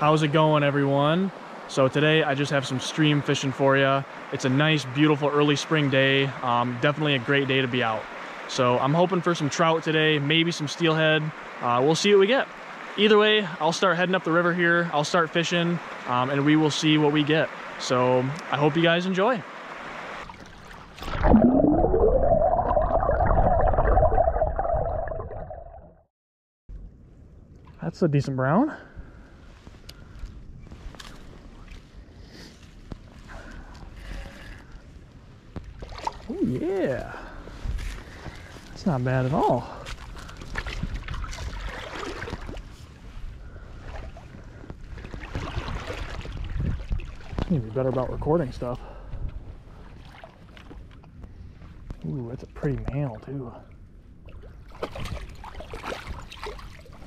How's it going everyone? So today I just have some stream fishing for you. It's a nice, beautiful early spring day. Um, definitely a great day to be out. So I'm hoping for some trout today, maybe some steelhead. Uh, we'll see what we get. Either way, I'll start heading up the river here. I'll start fishing um, and we will see what we get. So I hope you guys enjoy. That's a decent brown. Oh yeah. That's not bad at all. I need to be better about recording stuff. Ooh, that's a pretty male too.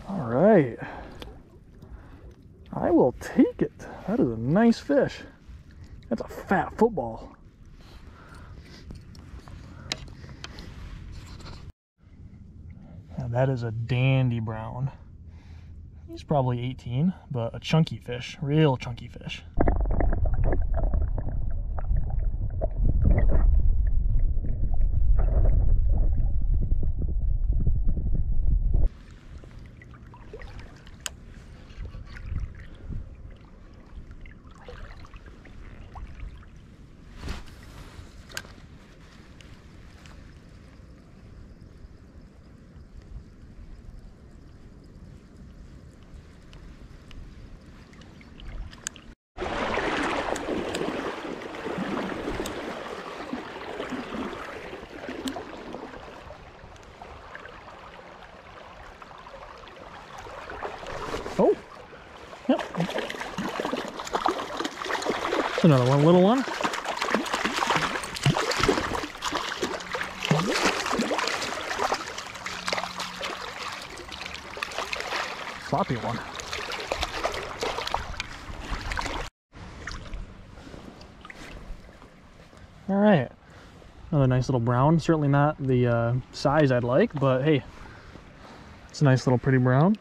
All right. I will take it. That is a nice fish. That's a fat football. Now that is a dandy brown. He's probably 18, but a chunky fish, real chunky fish. Oh, yep. Another one, little one. Floppy one. All right, another nice little brown. Certainly not the uh, size I'd like, but hey, it's a nice little pretty brown.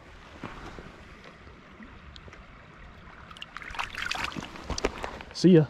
See ya.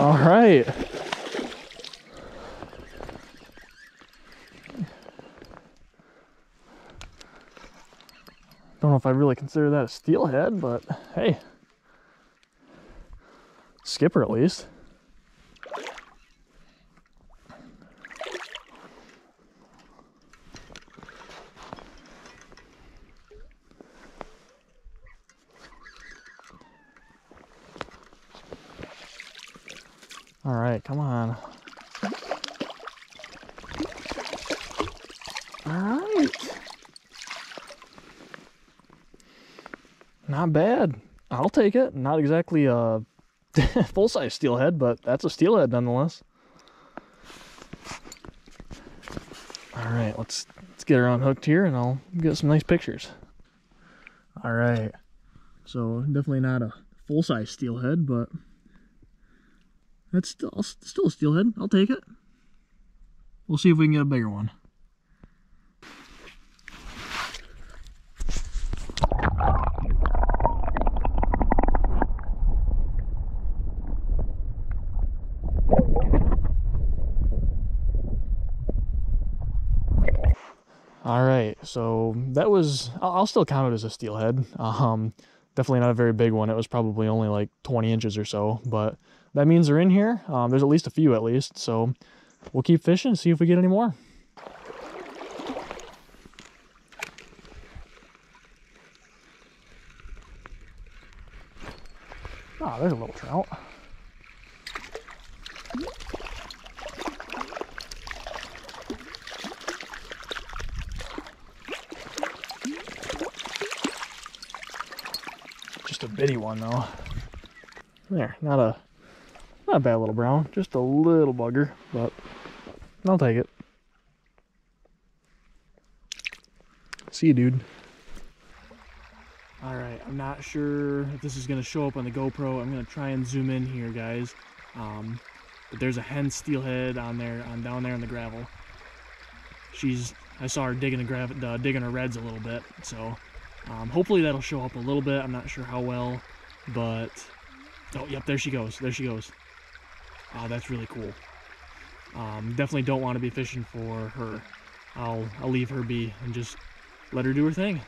All right. Don't know if I really consider that a steelhead, but hey, skipper at least. All right, come on. All right. Not bad. I'll take it. Not exactly a full-size steelhead, but that's a steelhead nonetheless. All right, let's let's get her unhooked here, and I'll get some nice pictures. All right. So definitely not a full-size steelhead, but that's still still a steelhead. I'll take it. We'll see if we can get a bigger one. All right, so that was, I'll, I'll still count it as a steelhead. Um, definitely not a very big one. It was probably only like 20 inches or so, but that means they're in here. Um, there's at least a few at least. So we'll keep fishing, see if we get any more. Ah, oh, there's a little trout. Just a bitty one though. There, not a not a bad little brown, just a little bugger, but I'll take it. See you, dude. All right, I'm not sure if this is gonna show up on the GoPro. I'm gonna try and zoom in here, guys. Um, but there's a hen steelhead on there, on down there in the gravel. She's, I saw her digging the gravel, uh, digging her redds a little bit. So um, hopefully that'll show up a little bit. I'm not sure how well, but oh, yep, there she goes. There she goes. Oh, that's really cool. Um, definitely don't want to be fishing for her. I'll I'll leave her be and just let her do her thing.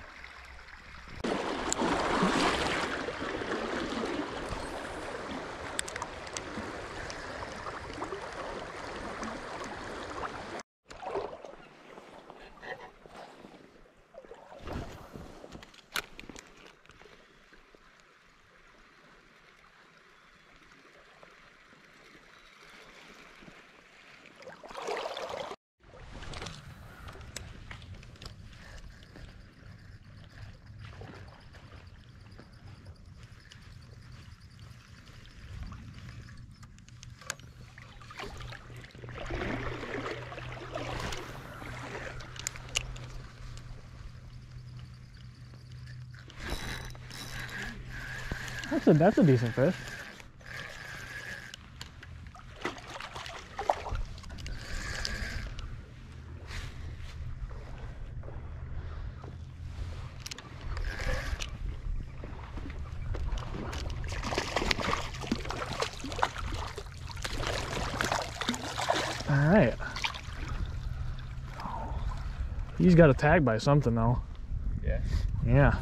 That's a that's a decent fish. All right. He's got a tag by something though. Yeah. Yeah.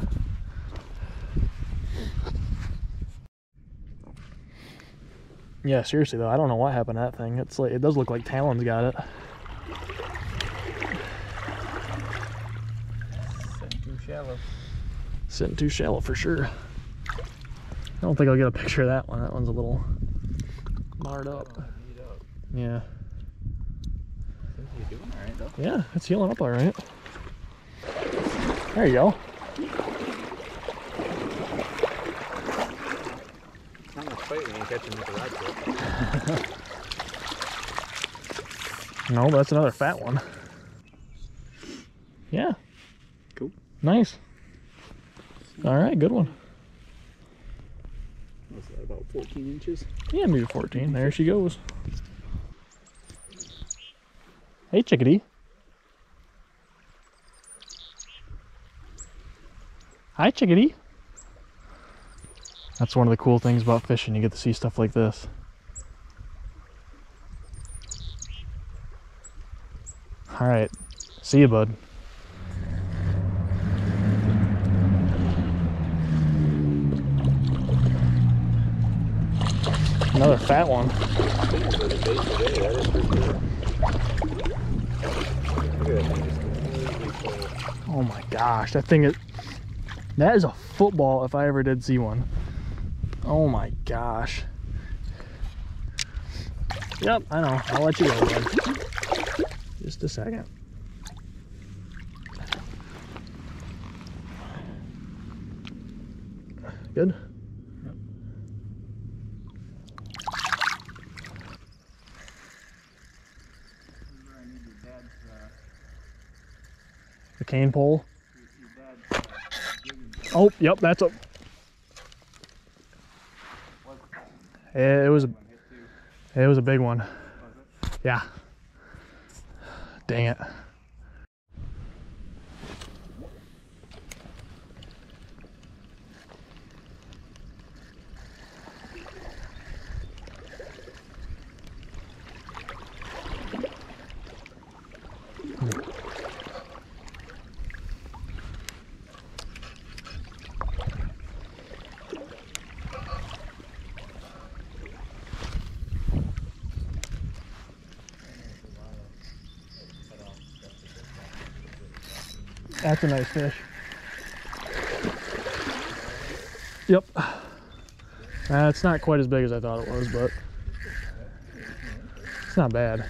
Yeah, seriously though, I don't know what happened to that thing. It's like it does look like Talon's got it. Sitting too shallow. Sitting too shallow for sure. I don't think I'll get a picture of that one. That one's a little marred up. Oh, up. Yeah. Seems to be doing alright though. Yeah, it's healing up all right. There you go. It's not much fight when you catch him with the rod tip. No, that's another fat one. Yeah. Cool. Nice. All right, good one. What's that, about 14 inches? Yeah, maybe 14. There she goes. Hey, chickadee. Hi, chickadee. That's one of the cool things about fishing. You get to see stuff like this. All right. See you, bud. Another fat one. Oh my gosh, that thing is. That is a football if I ever did see one. Oh my gosh. Yep, I know. I'll let you go, bud. Just a second. Good? The cane pole. Oh, yep, that's a. It was a. It was a big one. Yeah. Dang it. That's a nice fish. Yep. Uh, it's not quite as big as I thought it was, but it's not bad.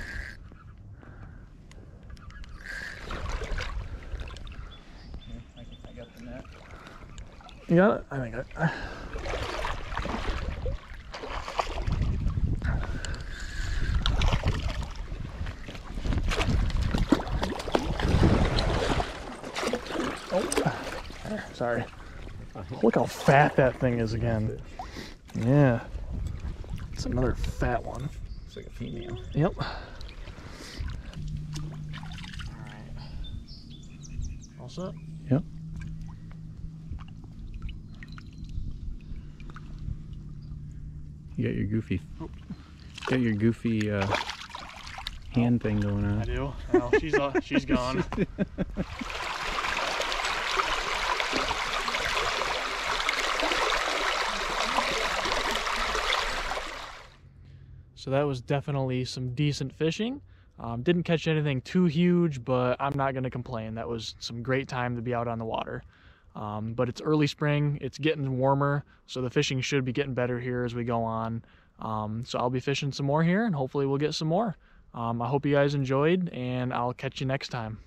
You got it? I think I, Look how fat that thing is again. Yeah. It's another fat one. It's like a female. Yep. All set? Yep. You got your goofy, got your goofy uh, hand thing going on. I on. do. Well, she's uh, she's gone. So that was definitely some decent fishing. Um, didn't catch anything too huge, but I'm not going to complain. That was some great time to be out on the water. Um, but it's early spring, it's getting warmer, so the fishing should be getting better here as we go on. Um, so I'll be fishing some more here, and hopefully we'll get some more. Um, I hope you guys enjoyed, and I'll catch you next time.